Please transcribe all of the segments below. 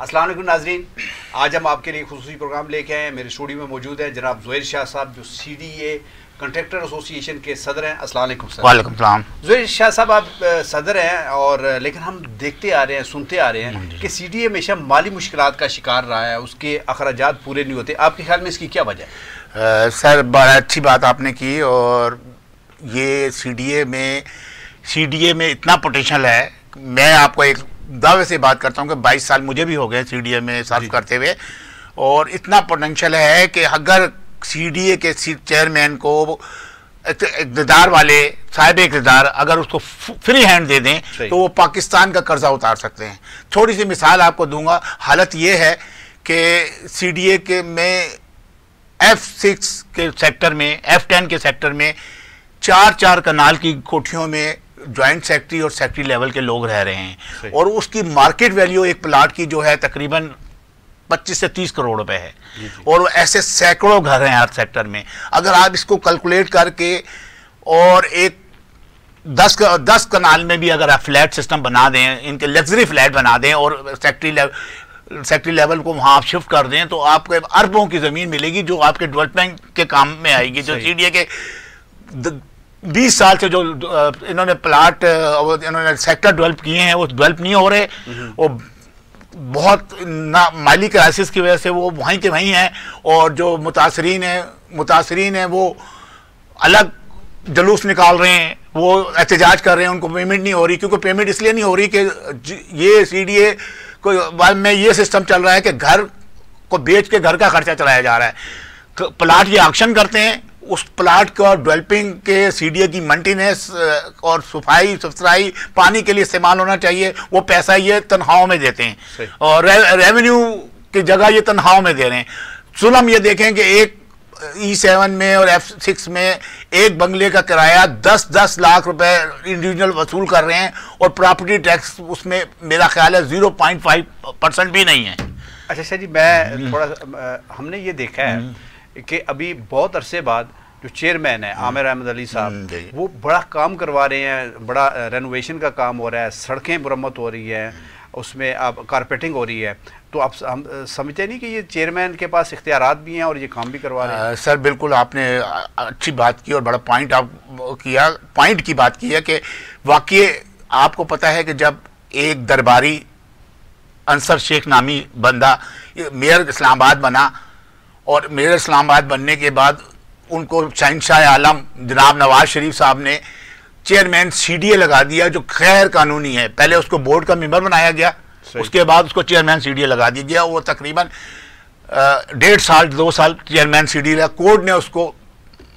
अस्सलाम वालेकुम नाजरीन। आज हम आपके लिए खसूसी प्रोग्राम लेके आए हैं। मेरे स्टूडियो में मौजूद है जनाब जुहैर शाह साहब जो C D A contractor association के सदर हैं। अस्सलाम वालेकुम सर। वालेकुम सलाम। जुहैर शाह साहब आप सदर हैं और लेकिन हम देखते आ रहे हैं सुनते आ रहे हैं कि सी डी ए हमेशा माली मुश्किल का शिकार रहा है। उसके अखराज पूरे नहीं होते। आपके ख्याल में इसकी क्या वजह है? सर बड़ा अच्छी बात आपने की और ये सी डी ए में सी डी ए में इतना पोटेंशल है। मैं आपको एक दावे से बात करता हूँ कि 22 साल मुझे भी हो गए सीडीए में सर्व करते हुए। और इतना पोटेंशियल है कि अगर सीडीए के चेयरमैन को इक- इकतदार वाले साहिब इकतदार अगर उसको फ्री हैंड दे दें तो वो पाकिस्तान का कर्जा उतार सकते हैं। थोड़ी सी मिसाल आपको दूँगा। हालत ये है कि सीडीए के में एफ़ सिक्स के सेक्टर में एफ़ टेन के सेक्टर में चार चार कनाल की कोठियों में ज्वाइंट सेक्रेटरी और सेक्रेटरी लेवल के लोग रह रहे हैं। और उसकी मार्केट वैल्यू एक प्लाट की जो है तकरीबन 25 से 30 करोड़ रुपए है। और ऐसे सैकड़ों घर हैं हर सेक्टर में। अगर आप इसको कैलकुलेट करके और एक दस क- दस कनाल में भी अगर आप फ्लैट सिस्टम बना दें इनके लग्जरी फ्लैट बना दें और सेक्रेटरी लेवल सेक्रेटरी लेवल को वहाँ आप शिफ्ट कर दें तो आपको अरबों की ज़मीन मिलेगी जो आपके डेवलपमेंट के काम में आएगी जो। सीडीए के बीस साल से जो इन्होंने प्लाट इन्होंने सेक्टर डेवलप किए हैं वो डेवलप नहीं हो रहे। वो बहुत ना माली क्राइसिस की वजह से वो वहीं के वहीं हैं और जो मुतासरीन हैं मुतासरीन हैं वो अलग जलूस निकाल रहे हैं वो एहतजाज कर रहे हैं उनको पेमेंट नहीं हो रही क्योंकि पेमेंट इसलिए नहीं हो रही कि ये सी डी ए को में ये सिस्टम चल रहा है कि घर को बेच के घर का खर्चा चलाया जा रहा है। क- प्लाट ये ऑक्शन करते हैं उस प्लाट का डेवलपिंग के सीडीए की मेंटेनेंस और सफ़ाई सुथराई पानी के लिए इस्तेमाल होना चाहिए। वो पैसा ये तनख्वाहों में देते हैं। और रे, रेवेन्यू की जगह ये तनख्वाहों में दे रहे हैं। जुलम ये देखें कि एक ई सेवन में और एफ़ सिक्स में एक बंगले का किराया दस दस लाख रुपए इंडिविजुअल वसूल कर रहे हैं और प्रॉपर्टी टैक्स उसमें मेरा ख्याल है ज़ीरो पॉइंट फाइव परसेंट भी नहीं है। अच्छा जी मैं थोड़ा अ, हमने ये देखा है कि अभी बहुत अरसे बाद जो चेयरमैन है आमिर अहमद अली हम्म, साहब वो बड़ा काम करवा रहे हैं बड़ा रेनोवेशन का काम हो रहा है सड़कें मरम्मत हो रही है उसमें अब कारपेटिंग हो रही है। तो आप हम समझते नहीं कि ये चेयरमैन के पास इख्तियारात भी हैं और ये काम भी करवा रहे हैं? सर बिल्कुल आपने अच्छी बात की और बड़ा पॉइंट आप किया पॉइंट की बात की है कि वाकई आपको पता है कि जब एक दरबारी अंसर शेख नामी बंदा मेयर इस्लामाबाद बना और मेयर इस्लामाबाद बनने के बाद उनको शहनशाह आलम जनाब नवाज़ शरीफ साहब ने चेयरमैन सीडीए लगा दिया जो गैर कानूनी है। पहले उसको बोर्ड का मेंबर बनाया गया उसके बाद उसको चेयरमैन सीडीए लगा दिया गया। वो तकरीबन डेढ़ साल दो साल चेयरमैन सीडीए लगा कोर्ट ने उसको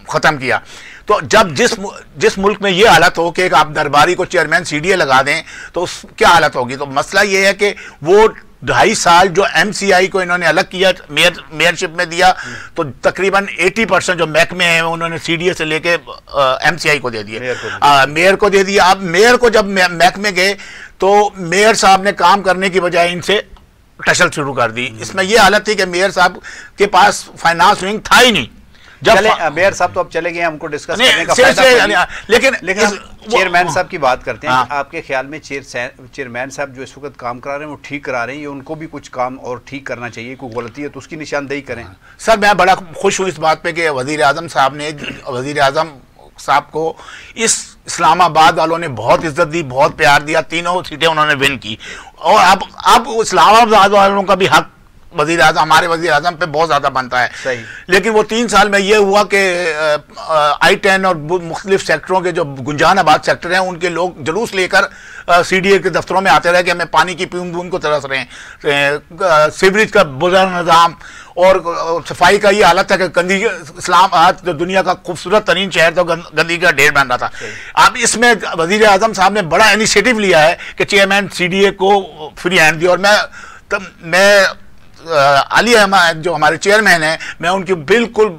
ख़त्म किया। तो जब जिस जिस मुल्क में ये हालत हो कि आप दरबारी को चेयरमैन सीडीए लगा दें तो उस क्या हालत होगी? तो मसला ये है कि वो ढाई साल जो एमसीआई को इन्होंने अलग किया मेयर मेयरशिप में दिया तो तकरीबन 80 परसेंट जो महकमे हैं उन्होंने सीडीए से लेके एमसीआई को दे दिए। मेयर को दे आ, मेयर को दे दिया। अब मेयर को जब मे- महकमे गए तो मेयर साहब ने काम करने की बजाय इनसे टसल शुरू कर दी। इसमें यह हालत थी कि मेयर साहब के पास फाइनेंस विंग था ही नहीं। जब मेयर साहब तो अब चले गए हमको डिस्कस करने का फ़ायदा। लेकिन लेकिन चेयरमैन साहब की बात करते हैं हाँ। आपके ख्याल में चेयरमैन साहब जो इस वक्त काम करा रहे हैं वो ठीक करा रहे हैं या उनको भी कुछ काम और ठीक करना चाहिए कोई गलती है तो उसकी निशानदेही करें सर मैं बड़ा खुश हूँ इस बात पे कि वज़ीर आज़म साहब ने वज़ीर साहब को इस इस्लामाबाद वालों ने बहुत इज़्ज़त दी बहुत प्यार दिया तीनों सीटें उन्होंने विन की और अब अब इस्लामाबाद वालों का भी हक वज़ीर आज़म हमारे वज़ीर आज़म पे बहुत ज़्यादा बनता है। सही। लेकिन वो तीन साल में ये हुआ कि आई टेन और मुख्तलिफ़ सेक्टरों के जो गुंजान आबाद सेक्टर हैं उनके लोग जुलूस लेकर सी डी ए के दफ्तरों में आते रहे कि हमें पानी की बूंद बूंद को तरस रहे हैं। सीवरेज का बुरा निज़ाम और सफ़ाई का ये हालत था कि गंदी इस्लाम आज जो दुनिया का खूबसूरत तरीन शहर था गंद- गंदगी का ढेर बन रहा था। अब इसमें वज़ीर आज़म साहब ने बड़ा इनिशिएटिव लिया है कि चेयरमैन सी डी ए को फ्री हैंड दिया और मैं तब मैं अली अहमद जो हमारे चेयरमैन हैं मैं उनकी बिल्कुल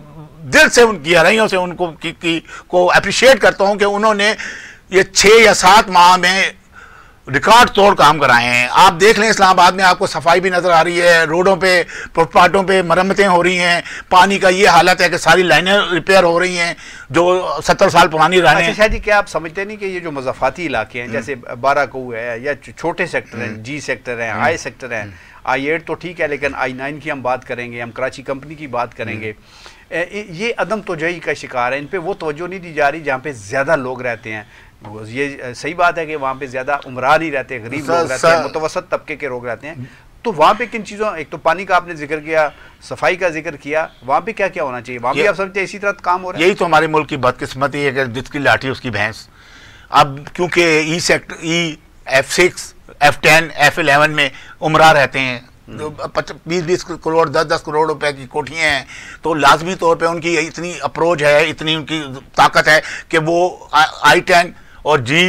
दिल से उनकी गहराइयों से उनको की, की, को अप्रिशिएट करता हूँ कि उन्होंने ये छः या सात माह में रिकॉर्ड तोड़ काम कराए। हैं आप देख लें इस्लामाबाद में आपको सफ़ाई भी नज़र आ रही है रोडों पे फुटपाथों पे मरम्मतें हो रही हैं पानी का ये हालत है कि सारी लाइनें रिपेयर हो रही हैं जो सत्तर साल पुरानी अच्छा लाइनें शाह जी क्या आप समझते नहीं कि ये जो मजाफाती इलाके हैं जैसे बारह कऊ है या छोटे सेक्टर हैं जी सेक्टर हैं आई सेक्टर हैं आई एट तो ठीक है लेकिन आई नाइन की हम बात करेंगे हम कराची कंपनी की बात करेंगे। ये अदम तोजही का शिकार है इन पर वो तवज्जो नहीं दी जा रही जहाँ पे ज़्यादा लोग रहते हैं। ये सही बात है कि वहाँ पे ज़्यादा उमरा नहीं रहते गरीब लोग रहते हैं मुतवसत तबके के लोग रहते हैं। तो वहाँ पे किन चीज़ों एक तो पानी का आपने ज़िक्र किया सफ़ाई का ज़िक्र किया वहाँ पे क्या क्या होना चाहिए? वहाँ पे आप समझते हैं इसी तरह काम हो रहा है? यही तो हमारे मुल्क की बदकिस्मती है कि जिसकी लाठी उसकी भैंस। अब क्योंकि E sector E F six F ten F eleven में उमरा रहते हैं बीस बीस करोड़ दस दस करोड़ रुपए की कोठियाँ हैं तो लाजमी तौर पे उनकी इतनी अप्रोच है इतनी उनकी ताकत है कि वो आई टेन और जी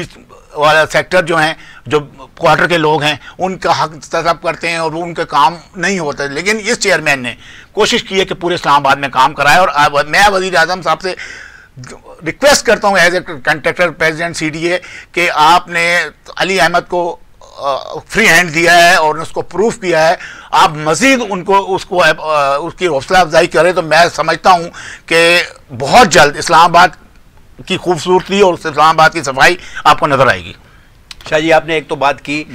वाला सेक्टर जो हैं, जो क्वार्टर के लोग हैं, उनका हक तलब करते हैं और उनका काम नहीं होता लेकिन इस चेयरमैन ने कोशिश की है कि पूरे इस्लामाबाद में काम कराए और मैं वज़ीर आज़म साहब से रिक्वेस्ट करता हूँ as a contractor president C D A कि आपने अली अहमद को फ्री हैंड दिया है और उसको प्रूफ किया है। आप मजीद उनको, उसको उसकी हौसला अफजाई करें तो मैं समझता हूँ कि बहुत जल्द इस्लामाबाद की खूबसूरती और इस्लामाबाद की सफ़ाई आपको नज़र आएगी। शाह जी, आपने एक तो बात की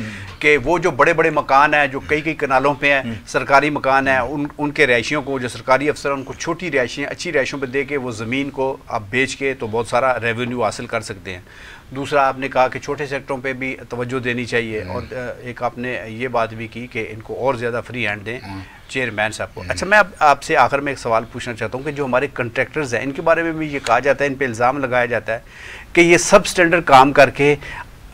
कि वो जो बड़े बड़े मकान हैं जो कई कई कनालों पे हैं सरकारी मकान हैं उन उनके रहायशियों को जो सरकारी अफसर हैं उनको छोटी रहायशें अच्छी रहायशों पे दे के वो ज़मीन को आप बेच के तो बहुत सारा रेवेन्यू हासिल कर सकते हैं। दूसरा आपने कहा कि छोटे सेक्टरों पे भी तवज्जो देनी चाहिए और एक आपने ये बात भी की कि इनको और ज़्यादा फ्री हैंड दें चेयरमैन साहब को। अच्छा मैं आपसे आखिर में एक सवाल पूछना चाहता हूँ कि जो हमारे कंट्रैक्टर्स हैं इनके बारे में भी ये कहा जाता है इन पर इल्ज़ाम लगाया जाता है कि ये सब स्टैंडर्ड काम करके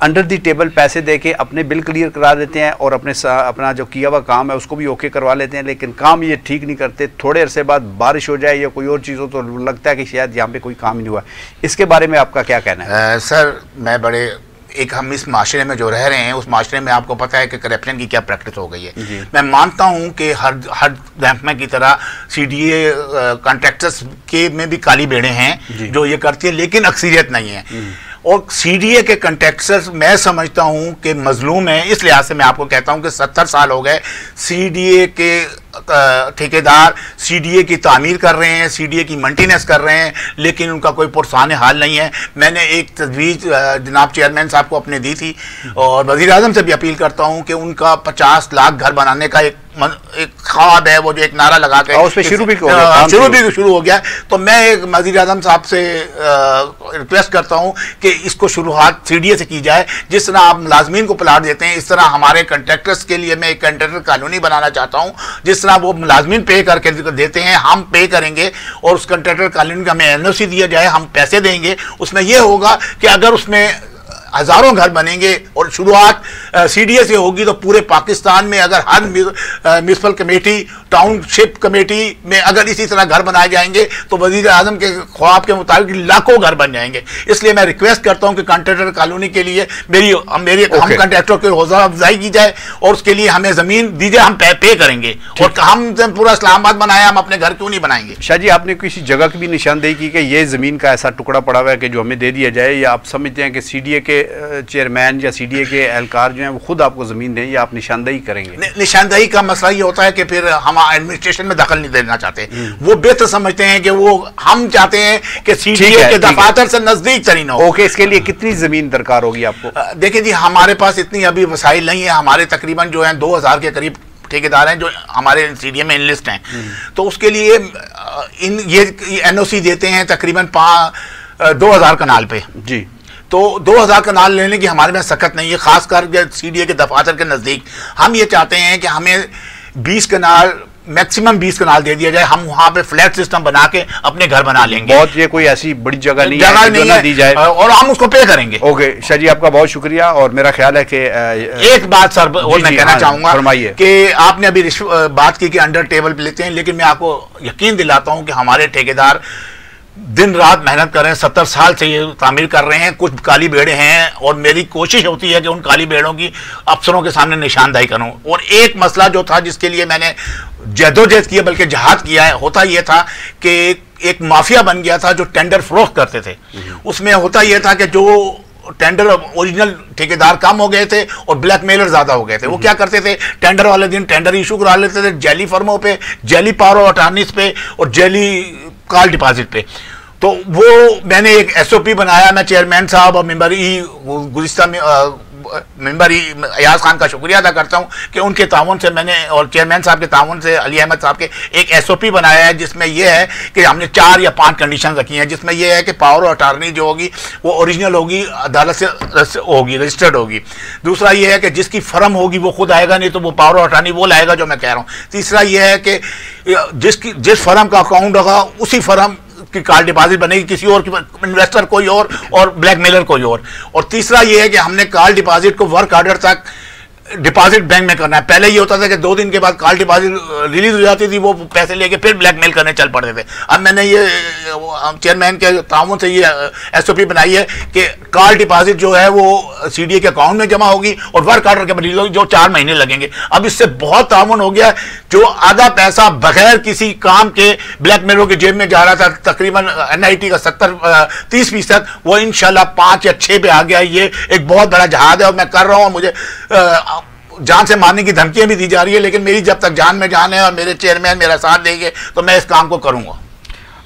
अंडर दी टेबल पैसे दे के अपने बिल क्लियर करा देते हैं और अपने अपना जो किया हुआ काम है उसको भी ओके करवा लेते हैं लेकिन काम ये ठीक नहीं करते। थोड़े अरसे बाद बारिश हो जाए या कोई और चीज़ हो तो लगता है कि शायद यहाँ पे कोई काम नहीं हुआ। इसके बारे में आपका क्या कहना है? अ, सर मैं बड़े एक हम इस माशरे में जो रह रहे हैं उस माशरे में आपको पता है कि करप्शन की क्या प्रैक्टिस हो गई है। मैं मानता हूँ कि हर हर महकमे की तरह सी डी ए कॉन्ट्रैक्टर्स के में भी काली बेड़े हैं जो। ये करती है लेकिन अक्सरियत नहीं है। और सी डी ए के कंट्रैक्टर्स मैं समझता हूँ कि मजलूम है, इस लिहाज से मैं आपको कहता हूँ कि सत्तर साल हो गए सी डी ए के ठेकेदार सी डी ए की तामीर कर रहे हैं सी डी ए की मेंटेनेंस कर रहे हैं, लेकिन उनका कोई पुरसान हाल नहीं है। मैंने एक तजवीज़ जनाब चेयरमैन साहब को अपने दी थी और वज़ीर अजम से भी अपील करता हूँ कि उनका पचास लाख घर बनाने का एक एक ख्वाब है वो जो एक नारा लगा के और उस पे शुरू भी हो शुरू। भी शुरू हो गया। तो मैं एक वज़ीर अजम साहब से रिक्वेस्ट करता हूँ कि इसको शुरुआत सी डी ए से की जाए। जिस तरह आप मुलाजमीन को प्लाट देते हैं इस तरह हमारे कंट्रैक्टर्स के लिए मैं एक कंट्रैक्टर कॉलोनी बनाना चाहता हूँ। जिस तरह वो मुलाजमीन पे करके देते हैं हम पे करेंगे और उस कंट्रैक्टर कॉलोनी का हमें एनओसी दिया जाए हम पैसे देंगे। उसमें यह होगा कि अगर उसमें हज़ारों घर बनेंगे और शुरुआत सी डी ए से होगी तो पूरे पाकिस्तान में अगर हर म्यूनसिपल कमेटी टाउनशिप कमेटी में अगर इसी तरह घर बनाए जाएँगे तो वज़ीर आज़म के ख्वाब के मुताबिक लाखों घर बन जाएँगे। इसलिए मैं रिक्वेस्ट करता हूँ कि कॉन्ट्रैक्टर कॉलोनी के लिए मेरी हम मेरी हम Okay. कॉन्ट्रैक्टर की हौसला अफजाई की जाए और उसके लिए हमें ज़मीन दीजिए हम पे, पे करेंगे। और हम जब पूरा इस्लामाबाद बनाया हम अपने घर क्यों नहीं बनाएँगे? शाह जी आपने किसी जगह की भी निशानदेही की कि ये ज़मीन का ऐसा टुकड़ा पड़ा हुआ है कि जो हमें दे दिया जाए या आप समझते हैं कि सी डी ए के चेयरमैन या सी डी ए के एहलकार जो हैं वो खुद आपको ज़मीन दें या आप निशानदेही करेंगे? नि- निशानदेही का मसला ये होता है कि फिर हम एडमिनिस्ट्रेशन में दखल नहीं देना चाहते। वो बेहतर समझते हैं कि वो हम चाहते हैं कि ठीक सीडीए है, के दफातर से नज़दीक तरीन हो। ओके इसके लिए कितनी ज़मीन दरकार होगी आपको? देखिए जी हमारे पास इतनी अभी वसाइल नहीं है। हमारे तकरीबन जो है दो हज़ार के करीब ठेकेदार हैं जो हमारे सीडीए में इनलिस्ट हैं। तो उसके लिए इन ये एनओसी देते हैं तकरीबन पा दो हज़ार कनाल पे। जी। तो 2000 कनाल लेने की हमारे में सख्त नहीं है खासकर सीडीए के दफातर के नज़दीक। हम ये चाहते हैं कि हमें 20 कनाल मैक्सिमम 20 कनाल दे दिया जाए। हम वहाँ पे फ्लैट सिस्टम बना के अपने घर बना लेंगे। बहुत ये कोई ऐसी बड़ी जगह नहीं जगह है जो नहीं है दी जाए। और हम उसको पे करेंगे। ओके शाह जी आपका बहुत शुक्रिया और मेरा ख्याल है कि एक बात सर और मैं कहना हाँ, चाहूँगा फरमाइए। कि आपने अभी बात की कि अंडर टेबल पे लेते हैं लेकिन मैं आपको यकीन दिलाता हूँ कि हमारे ठेकेदार दिन रात मेहनत कर रहे हैं, सत्तर साल से ये तामीर कर रहे हैं, कुछ काली बेड़े हैं और मेरी कोशिश होती है कि उन काली बेड़ों की अफसरों के सामने निशानदाही करूँ। और एक मसला जो था जिसके लिए मैंने जदोजहद किया बल्कि जहाद किया है, होता यह था कि एक माफिया बन गया था जो टेंडर फरोख्त करते थे। उसमें होता यह था कि जो टेंडर ओरिजिनल ठेकेदार कम हो गए थे और ब्लैकमेलर ज़्यादा हो गए थे। वो क्या करते थे? टेंडर वाले दिन टेंडर इशू करा लेते थे, जैली फर्मों पे, जैली पावर ऑफ़ अटार्नीज पे और जैली कॉल डिपॉजिट पे। तो वो मैंने एक एसओपी बनाया, मैं चेयरमैन साहब और मेंबर ई गुजस्ता में मेंबर अयाज खान का शुक्रिया अदा करता हूँ कि उनके ताउन से मैंने और चेयरमैन साहब के ताउन से, अली अहमद साहब के एक एसओपी बनाया है, जिसमें यह है कि हमने चार या पाँच कंडीशन रखी हैं, जिसमें यह है कि पावर ऑफ़ अटारनी जो होगी, वो ओरिजिनल होगी, अदालत से होगी रजिस्टर्ड होगी। दूसरा यह है कि जिसकी फर्म होगी, वो खुद आएगा, नहीं तो वो पावर ऑफ़ अटारनी वो लाएगा, जो मैं कह रहा हूँ। तीसरा यह है कि जिसकी जिस फर्म का अकाउंट होगा, उसी फर्म की कार डिपॉजिट बनेगी किसी और इन्वेस्टर कोई और और ब्लैकमेलर कोई और। और तीसरा ये है कि हमने कार डिपॉजिट को वर्क ऑर्डर तक डिपॉजिट बैंक में करना है। पहले ये होता था कि दो दिन के बाद कॉल डिपॉजिट रिलीज़ हो जाती थी, वो पैसे लेके फिर ब्लैकमेल करने चल पड़ते थे। अब मैंने ये चेयरमैन के ताउन से ये एसओपी बनाई है कि कॉल डिपॉजिट जो है वो सीडीए के अकाउंट में जमा होगी और वर्क ऑर्डर के रिलीज़ होगी जो चार महीने लगेंगे। अब इससे बहुत ताउन हो गया जो आधा पैसा बगैर किसी काम के ब्लैकमेलरों की जेब में जा रहा था, तकरीबन एनआईटी का सत्तर तीस फ़ीसद, वो इनशाला पाँच या छः पे आ गया ये एक बहुत बड़ा जहाज़ है और मैं कर रहा हूँ मुझे जान से मारने की धमकियाँ भी दी जा रही है, लेकिन मेरी जब तक जान में जान है और मेरे चेयरमैन मेरा साथ देंगे तो मैं इस काम को करूँगा।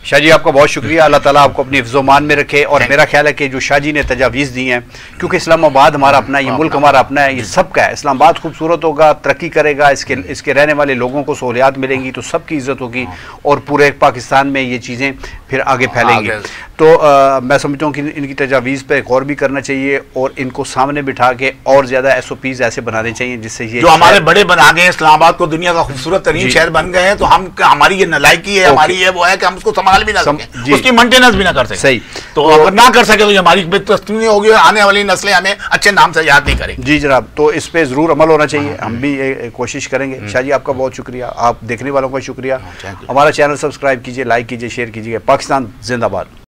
शाह जी आपका बहुत शुक्रिया। अल्लाह ताला आपको अपनी मान में रखे और मेरा ख्याल है कि जो शाह जी ने तजावीज़ दी हैं क्योंकि इस्लामाबाद हमारा अपना है ये मुल्क हमारा अपना है ये सबका है। इस्लामाबाद खूबसूरत होगा तरक्की करेगा इसके इसके रहने वाले लोगों को सहूलियात मिलेंगी तो सबकी इज़्ज़त होगी और पूरे पाकिस्तान में ये चीज़ें फिर आगे फैलेंगी। तो आ, मैं समझता हूँ कि इनकी तजावीज़ पर एक गौर भी करना चाहिए और इनको सामने बिठा के और ज़्यादा एस ओ पीज़ ऐसे बनाने चाहिए जिससे ये जो हमारे बड़े बना गए इस्लामाबाद को दुनिया का खूबसूरत तरीन शहर बन गए हैं तो हम हमारी ये नलायकी है हमारी ये वो है कि हम उसको संभाल भी ना सके। उसकी मेंटेनेंस भी ना कर सके। सही। तो अगर ना कर सके तो हमारी बेतस्तनी होगी और आने वाली नस्लें हमें अच्छे नाम से याद नहीं करेंगे। जी जनाब तो इस पर ज़रूर अमल होना चाहिए। हम भी कोशिश करेंगे। हम्म। शाह जी आपका बहुत शुक्रिया। आप देखने वालों का शुक्रिया। हाँ, हमारा चैनल सब्सक्राइब कीजिए लाइक कीजिए शेयर कीजिए। पाकिस्तान जिंदाबाद।